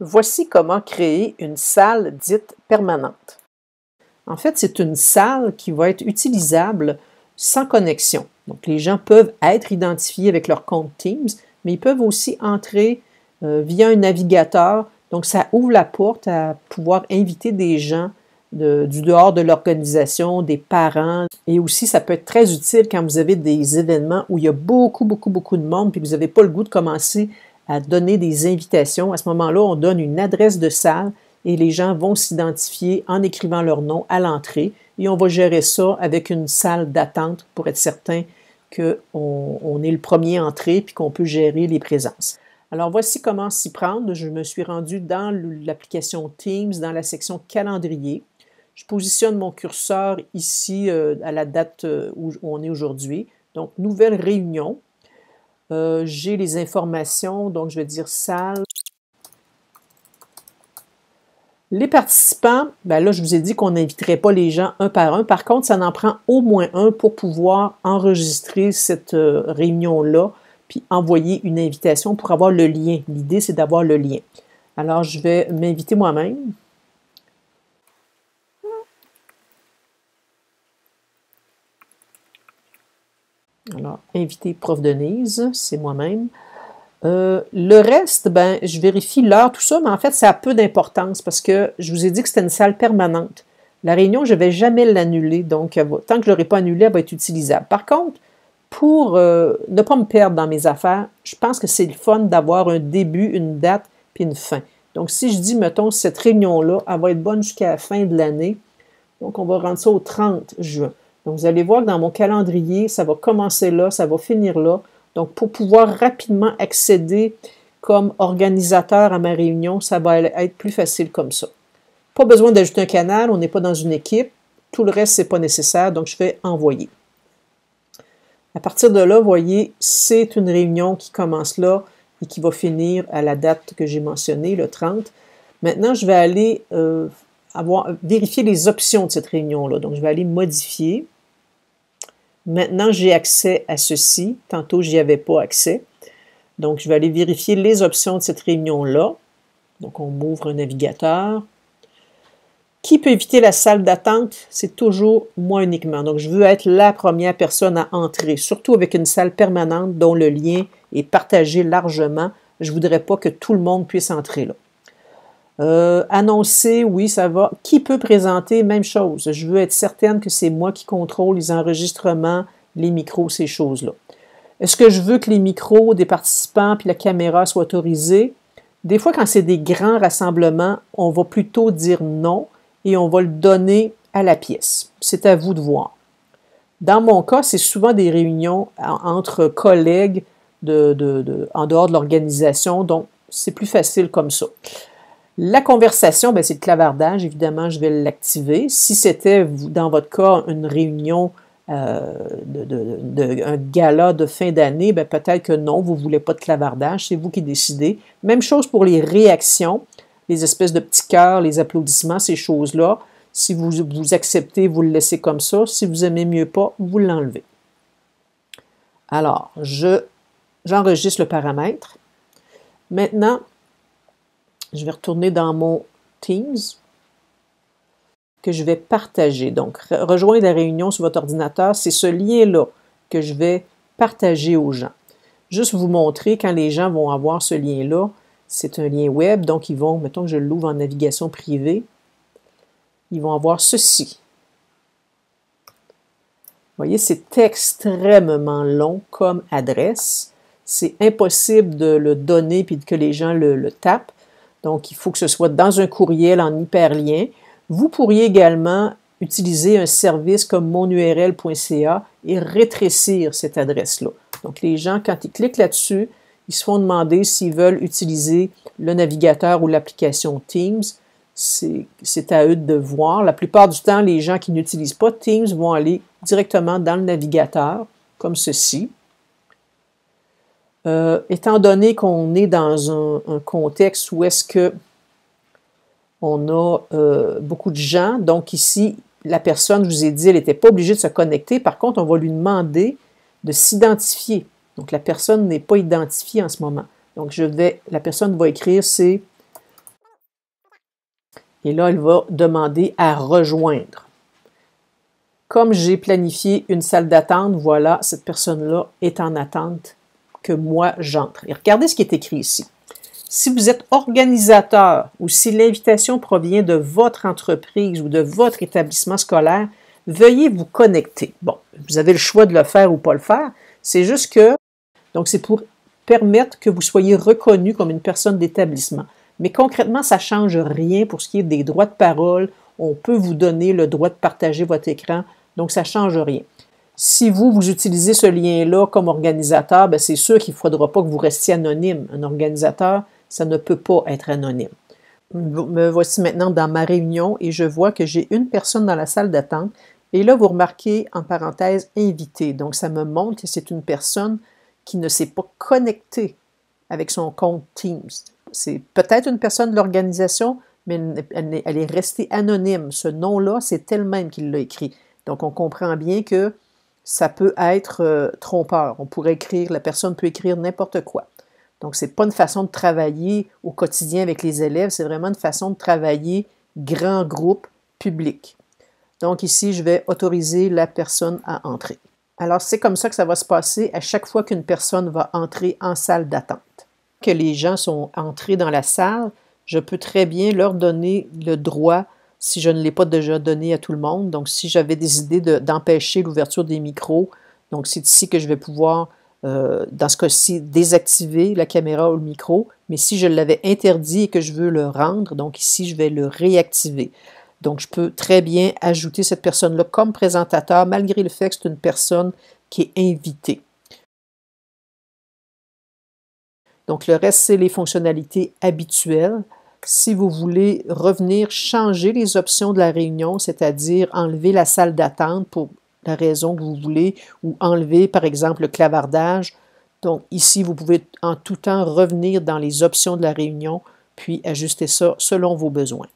Voici comment créer une salle dite permanente. En fait, c'est une salle qui va être utilisable sans connexion. Donc, les gens peuvent être identifiés avec leur compte Teams, mais ils peuvent aussi entrer euh, via un navigateur. Donc, ça ouvre la porte à pouvoir inviter des gens du dehors de l'organisation, des parents. Et aussi, ça peut être très utile quand vous avez des événements où il y a beaucoup, beaucoup, beaucoup de monde, puis vous n'avez pas le goût de commencer à donner des invitations. À ce moment-là, on donne une adresse de salle et les gens vont s'identifier en écrivant leur nom à l'entrée et on va gérer ça avec une salle d'attente pour être certain qu'on on est le premier entré puis qu'on peut gérer les présences. Alors voici comment s'y prendre. Je me suis rendu dans l'application Teams, dans la section calendrier. Je positionne mon curseur ici euh, à la date euh, où on est aujourd'hui. Donc, nouvelle réunion. Euh, j'ai les informations, donc je vais dire salle. Les participants, ben là, je vous ai dit qu'on n'inviterait pas les gens un par un. Par contre, ça en prend au moins un pour pouvoir enregistrer cette euh, réunion-là, puis envoyer une invitation pour avoir le lien. L'idée, c'est d'avoir le lien. Alors, je vais m'inviter moi-même. Alors, inviter prof Denise, c'est moi-même. Euh, le reste, ben, je vérifie l'heure, tout ça, mais en fait, ça a peu d'importance parce que je vous ai dit que c'était une salle permanente. La réunion, je ne vais jamais l'annuler, donc tant que je ne l'aurai pas annulée, elle va être utilisable. Par contre, pour euh, ne pas me perdre dans mes affaires, je pense que c'est le fun d'avoir un début, une date, puis une fin. Donc, si je dis, mettons, cette réunion-là, elle va être bonne jusqu'à la fin de l'année, donc on va rendre ça au 30 juin. Donc, vous allez voir que dans mon calendrier, ça va commencer là, ça va finir là. Donc, pour pouvoir rapidement accéder comme organisateur à ma réunion, ça va être plus facile comme ça. Pas besoin d'ajouter un canal, on n'est pas dans une équipe. Tout le reste, ce n'est pas nécessaire, donc je fais envoyer. À partir de là, vous voyez, c'est une réunion qui commence là et qui va finir à la date que j'ai mentionnée, le 30. Maintenant, je vais aller euh, avoir, vérifier les options de cette réunion-là. Donc, je vais aller modifier. Maintenant, j'ai accès à ceci. Tantôt, je n'y avais pas accès. Donc, je vais aller vérifier les options de cette réunion-là. Donc, on m'ouvre un navigateur. Qui peut éviter la salle d'attente? C'est toujours moi uniquement. Donc, je veux être la première personne à entrer, surtout avec une salle permanente dont le lien est partagé largement. Je ne voudrais pas que tout le monde puisse entrer là. Euh, annoncer, oui, ça va. Qui peut présenter? Même chose. Je veux être certaine que c'est moi qui contrôle les enregistrements, les micros, ces choses-là. Est-ce que je veux que les micros des participants puis la caméra soient autorisés? Des fois, quand c'est des grands rassemblements, on va plutôt dire non et on va le donner à la pièce. C'est à vous de voir. Dans mon cas, c'est souvent des réunions entre collègues de, en dehors de l'organisation, donc c'est plus facile comme ça. La conversation, ben, c'est le clavardage. Évidemment, je vais l'activer. Si c'était, dans votre cas, une réunion, euh, un gala de fin d'année, ben, peut-être que non, vous ne voulez pas de clavardage. C'est vous qui décidez. Même chose pour les réactions, les espèces de petits cœurs, les applaudissements, ces choses-là. Si vous, vous acceptez, vous le laissez comme ça. Si vous aimez mieux pas, vous l'enlevez. Alors, je, j'enregistre le paramètre. Maintenant, je vais retourner dans mon Teams que je vais partager. Donc, rejoindre la réunion sur votre ordinateur, c'est ce lien-là que je vais partager aux gens. Juste vous montrer quand les gens vont avoir ce lien-là, c'est un lien web, donc ils vont, mettons que je l'ouvre en navigation privée, ils vont avoir ceci. Vous voyez, c'est extrêmement long comme adresse. C'est impossible de le donner puis que les gens le, le tapent. Donc, il faut que ce soit dans un courriel en hyperlien. Vous pourriez également utiliser un service comme monurl.ca et rétrécir cette adresse-là. Donc, les gens, quand ils cliquent là-dessus, ils se font demander s'ils veulent utiliser le navigateur ou l'application Teams. C'est à eux de voir. La plupart du temps, les gens qui n'utilisent pas Teams vont aller directement dans le navigateur, comme ceci. Euh, étant donné qu'on est dans un, contexte où est-ce que on a euh, beaucoup de gens, donc ici, la personne, je vous ai dit, elle n'était pas obligée de se connecter. Par contre, on va lui demander de s'identifier. Donc, la personne n'est pas identifiée en ce moment. Donc, je vais, la personne va écrire, c'est Et là, elle va demander à rejoindre. Comme j'ai planifié une salle d'attente, voilà, cette personne-là est en attente que moi j'entre. Et regardez ce qui est écrit ici. Si vous êtes organisateur ou si l'invitation provient de votre entreprise ou de votre établissement scolaire, veuillez vous connecter. Bon, vous avez le choix de le faire ou pas le faire. C'est juste que, donc c'est pour permettre que vous soyez reconnu comme une personne d'établissement. Mais concrètement, ça ne change rien pour ce qui est des droits de parole. On peut vous donner le droit de partager votre écran, donc ça ne change rien. Si vous, vous utilisez ce lien-là comme organisateur, ben, c'est sûr qu'il ne faudra pas que vous restiez anonyme. Un organisateur, ça ne peut pas être anonyme. Me voici maintenant dans ma réunion et je vois que j'ai une personne dans la salle d'attente. Et là, vous remarquez en parenthèse invité. Donc, ça me montre que c'est une personne qui ne s'est pas connectée avec son compte Teams. C'est peut-être une personne de l'organisation, mais elle est restée anonyme. Ce nom-là, c'est elle-même qui l'a écrit. Donc, on comprend bien que ça peut être euh, trompeur. On pourrait écrire, la personne peut écrire n'importe quoi. Donc, ce n'est pas une façon de travailler au quotidien avec les élèves, c'est vraiment une façon de travailler grand groupe public. Donc, ici, je vais autoriser la personne à entrer. Alors, c'est comme ça que ça va se passer à chaque fois qu'une personne va entrer en salle d'attente. Que les gens sont entrés dans la salle, je peux très bien leur donner le droit, si je ne l'ai pas déjà donné à tout le monde. Donc, si j'avais des idées d'empêcher l'ouverture des micros, donc c'est ici que je vais pouvoir euh, dans ce cas-ci, désactiver la caméra ou le micro, mais si je l'avais interdit et que je veux le rendre, donc ici, je vais le réactiver. Donc, je peux très bien ajouter cette personne-là comme présentateur, malgré le fait que c'est une personne qui est invitée. Donc, le reste, c'est les fonctionnalités habituelles. Si vous voulez revenir changer les options de la réunion, c'est-à-dire enlever la salle d'attente pour la raison que vous voulez, ou enlever, par exemple, le clavardage. Donc ici, vous pouvez en tout temps revenir dans les options de la réunion, puis ajuster ça selon vos besoins.